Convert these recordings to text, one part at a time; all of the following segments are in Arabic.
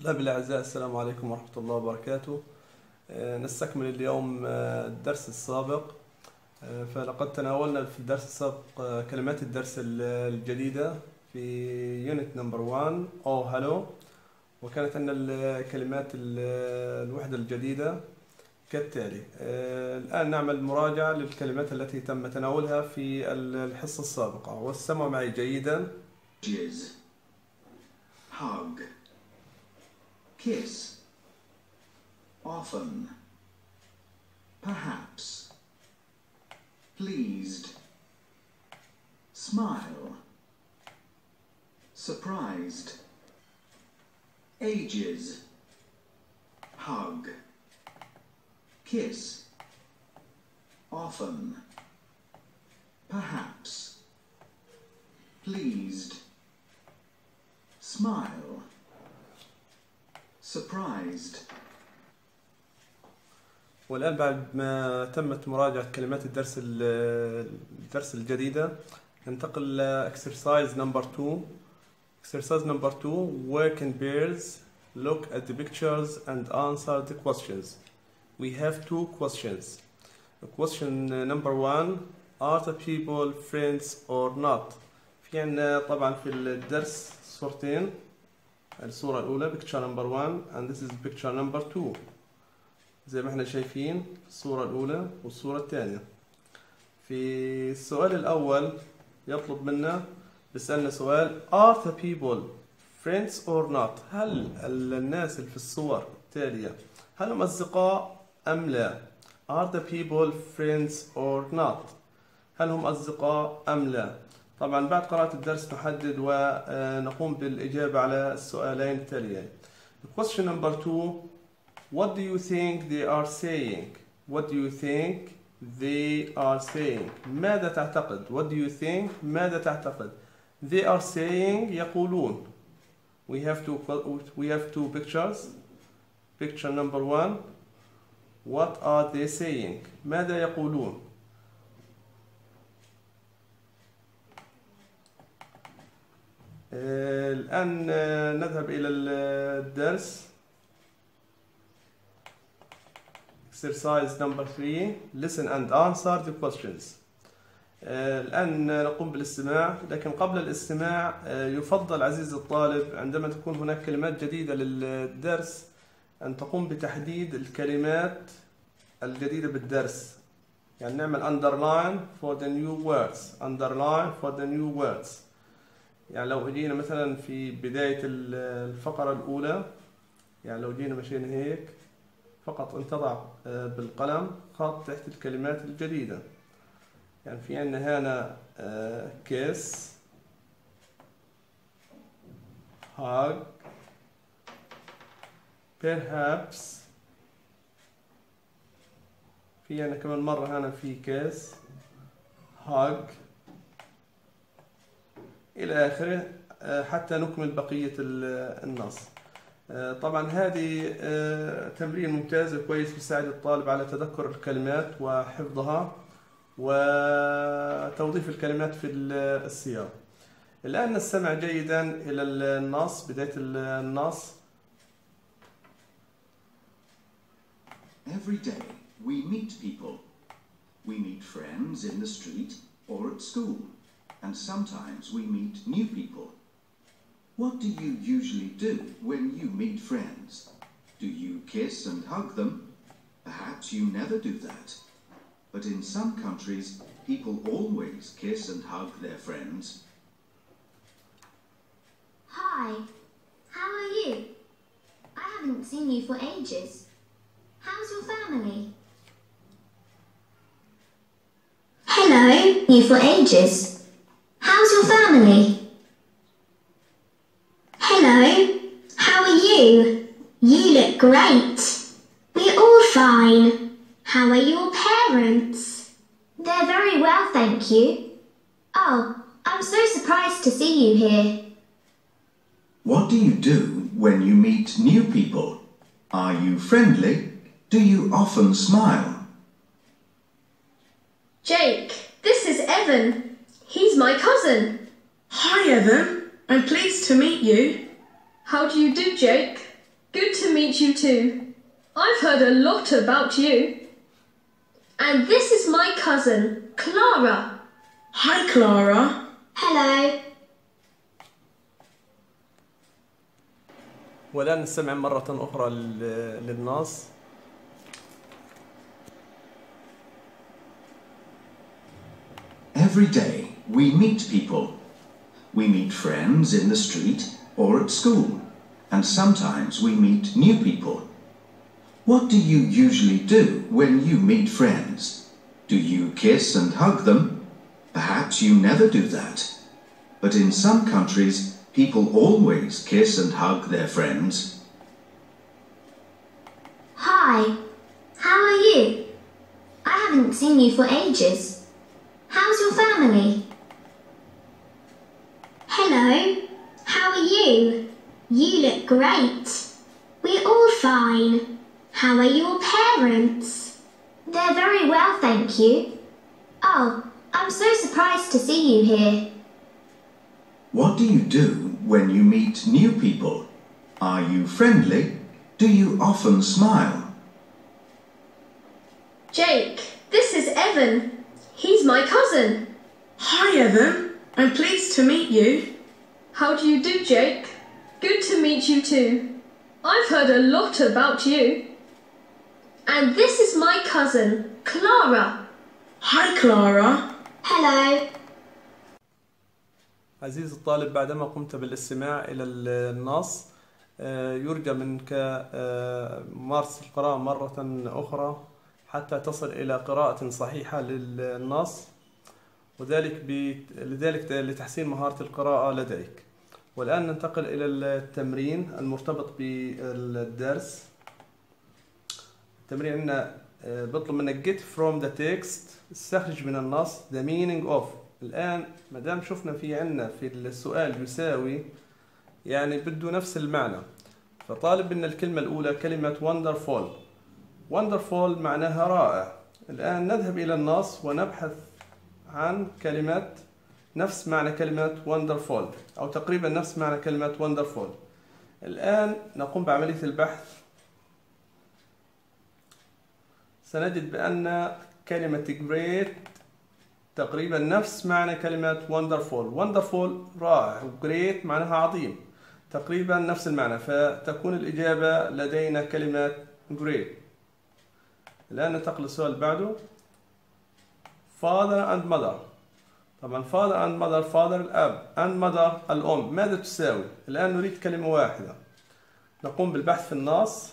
طلابي الأعزاء السلام عليكم ورحمة الله وبركاته. آه، نستكمل اليوم آه، الدرس السابق. آه، فلقد تناولنا في الدرس السابق كلمات الدرس ال- الجديدة في unit number 1 أو hello وكانت عندنا الكلمات ال- الوحدة الجديدة كالتالي. الآن نعمل مراجعة للكلمات التي تم تناولها في الحصة السابقة. واستمعوا معي جيدا. Jizz. Kiss. Often. Perhaps. Pleased. Smile. Surprised. Ages. Hug. Kiss. Often. Perhaps. Pleased. Smile Surprised. والآن بعد ما تمت مراجعة كلمات الدرس ال- الدرس الجديدة ننتقل ل exercise number 2 exercise number 2 work in pairs look at the pictures and answer the questions we have two questions question number one are the people friends or not في عندنا طبعا في الدرس صورتين الصورة الأولى picture number one and this is picture number two. زي ما إحنا شايفين الصورة الأولى والصورة الثانية. في السؤال الأول يطلب منا بيسألنا سؤال Are the people friends or not هل ال- الناس اللي في الصور التالية هل هم أصدقاء أم لا؟ Are the people friends or not هل هم أصدقاء أم لا؟ طبعا بعد قراءة الدرس نحدد ونقوم بالإجابة على السؤالين التاليين Question number two What do you think they are saying? What do you think they are saying? ماذا تعتقد? What do you think? ماذا تعتقد? They are saying يقولون. We have two we have two pictures. Picture number one. What are they saying? ماذا يقولون؟ الآن آه، نذهب إلى الدرس. exercise number 3 listen and answer the questions. آه، الآن نقوم بالاستماع. لكن قبل الاستماع آه، يفضل عزيزي الطالب عندما تكون هناك كلمات جديدة للدرس أن تقوم بتحديد الكلمات الجديدة بالدرس. يعني نعمل underline for the new words. Underline for the new words. يعني لو جينا مثلا في بداية الفقرة الأولى يعني لو جينا مشينا هيك فقط أن تضع آه، بالقلم خط تحت الكلمات الجديدة. يعني في عندنا هنا كيس hug perhaps. في عندنا كمان مرة هنا في كيس hug إلى آخره آه، حتى نكمل بقية ال- النص. آه، طبعا هذه آه، تمرين ممتاز وكويس بيساعد الطالب على تذكر الكلمات وحفظها وتوظيف الكلمات في ال- السياق. الآن نستمع جيدا إلى النص بداية النص. Every day we meet people. We meet friends in the street or at school, and sometimes we meet new people. What do you usually do when you meet friends? Do you kiss and hug them? Perhaps you never do that. But in some countries, people always kiss and hug their friends. Hi, how are you? I haven't seen you for ages. How's your family? Hello, you for ages. How's your family? Hello, how are you? You look great. We're all fine. How are your parents? They're very well, thank you. Oh, I'm so surprised to see you here. What do you do when you meet new people? Are you friendly? Do you often smile? Jake, this is Evan. He's my cousin. Hi, Evan. I'm pleased to meet you. How do you do, Jake? Good to meet you too. I've heard a lot about you. And this is my cousin, Clara. Hi, Clara. Hello. والآن نستمع مرة أخرى لل- للنص Every day we meet people. We meet friends in the street or at school, and sometimes we meet new people. What do you usually do when you meet friends? Do you kiss and hug them? Perhaps you never do that. But in some countries, people always kiss and hug their friends. Hi. How are you? I haven't seen you for ages. How's your family? Hello. How are you? You look great. We're all fine. How are your parents? They're very well, thank you. Oh, I'm so surprised to see you here. What do you do when you meet new people? Are you friendly? Do you often smile? Jake, this is Evan. He's my cousin. Hi, Evan. I'm pleased to meet you. How do you do, Jake? Good to meet you too. I've heard a lot about you. And this is my cousin, Clara. Hi, Clara. Hello. عزيزي الطالب بعدما قمت بالاستماع إلى النص آه، يرجى منك آه، ممارسة القراءة مرة أخرى حتى تصل إلى قراءة صحيحة للنص وذلك. لذلك لتحسين مهارة القراءة لديك. والآن ننتقل إلى التمرين المرتبط بالدرس. التمرين عندنا آه، بطلب منك get from the text استخرج من النص the meaning of. الآن ما دام شفنا في عندنا في السؤال يساوي يعني بده نفس المعنى. فطالب منا الكلمة الأولى كلمة wonderful. wonderful معناها رائع. الآن نذهب إلى النص ونبحث عن كلمة نفس معنى كلمة wonderful أو تقريبا نفس معنى كلمة wonderful. الآن نقوم بعملية البحث. سنجد بأن كلمة great تقريبا نفس معنى كلمة wonderful. Wonderful رائع great معناها عظيم. تقريبا نفس المعنى فتكون الإجابة لدينا كلمة great. الآن ننتقل للسؤال بعده. Father and mother. طبعا father and mother father الأب and mother الأم. ماذا تساوي؟ الآن نريد كلمة واحدة. نقوم بالبحث في النص.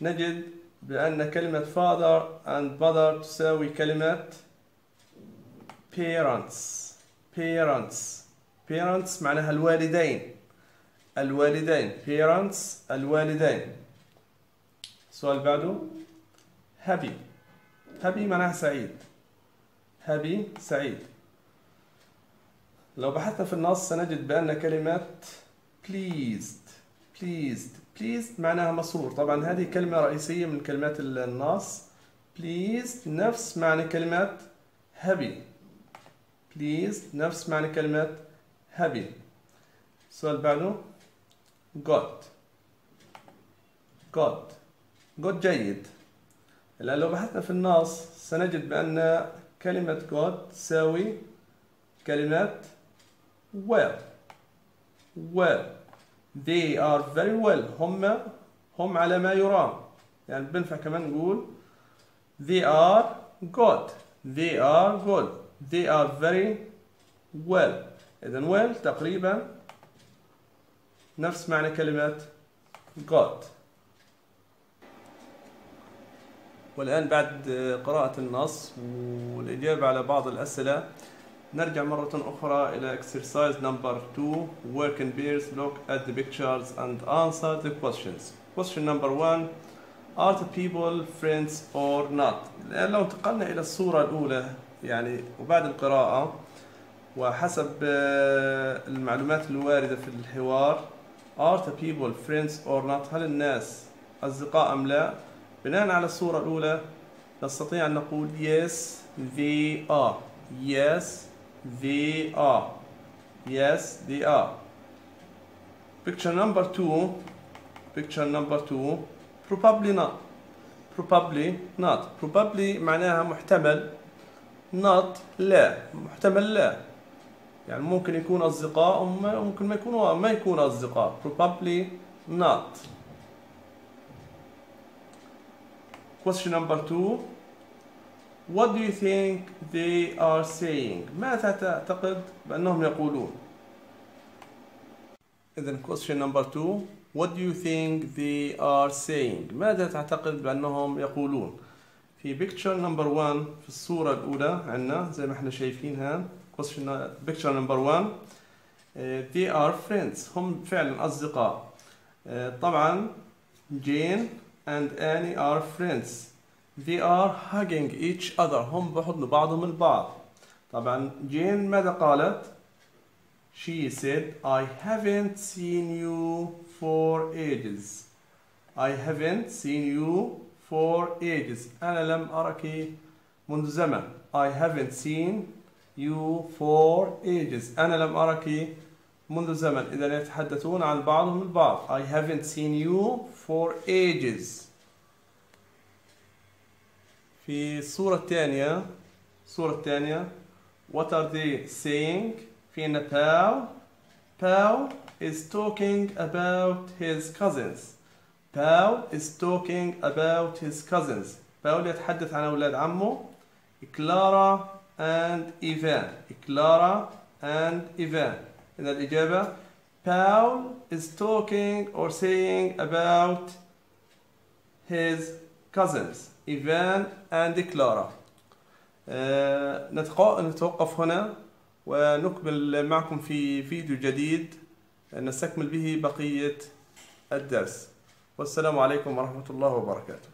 نجد بأن كلمة father and mother تساوي كلمة parents. Parents. Parents معناها الوالدين. الوالدين. Parents الوالدين. السؤال بعده. happy happy معناها سعيد. happy سعيد. لو بحثنا في النص سنجد بأن كلمة pleased. Pleased. Pleased معناها مسرور. طبعا هذه كلمة رئيسية من كلمات النص. Pleased نفس معنى كلمة happy pleased نفس معنى كلمة happy السؤال بعده. Got got got جيد. الآن لو بحثنا في النص سنجد بأن كلمة got تساوي كلمة well. Well. They are very well. هم هم على ما يرام. يعني بنفع كمان نقول they are good they are good they are very well. إذا well تقريبا نفس معنى كلمة God والآن بعد قراءة النص والإجابة على بعض الأسئلة نرجع مرة أخرى إلى exercise number 2 work in pairs look at the pictures and answer the questions. Question number 1 are the people friends or not? الآن لو انتقلنا إلى الصورة الأولى يعني وبعد القراءة وحسب المعلومات الواردة في الحوار are the people friends or not هل الناس أصدقاء أم لا بناء على الصورة الأولى نستطيع أن نقول yes they are yes they are yes they are picture number two picture number two probably not probably not probably معناها محتمل not لا محتمل لا يعني ممكن يكون أصدقاء وممكن ما يكونوا ما يكونوا أصدقاء. Probably not. Question number two. What do you think they are saying? ماذا تعتقد بأنهم يقولون؟ إذا question number two. What do you think they are saying? ماذا تعتقد بأنهم يقولون؟ في picture number one في الصورة الأولى عندنا زي ما إحنا شايفينها question picture number one uh, they are friends هم فعلا أصدقاء uh, طبعا Jane and Annie are friends they are hugging each other هم بحضنوا بعضهم البعض طبعا جين ماذا قالت she said I haven't seen you for ages I haven't seen you for ages أنا لم أرك منذ زمن I haven't seen you for ages أنا لم أرك منذ زمن إذا يتحدثون عن بعضهم البعض I haven't seen you for ages في الصورة الثانية الصورة الثانية what are they saying في عندنا Pau Pau is talking about his cousins Pau is talking about his cousins باول يتحدث عن أولاد عمه كلارا And إيفان كلارا and إيفان إذا الإجابة Paul is talking or saying about his cousins إيفان and كلارا آه، نتوقف هنا ونكمل معكم في فيديو جديد نستكمل به بقية الدرس. والسلام عليكم ورحمة الله وبركاته.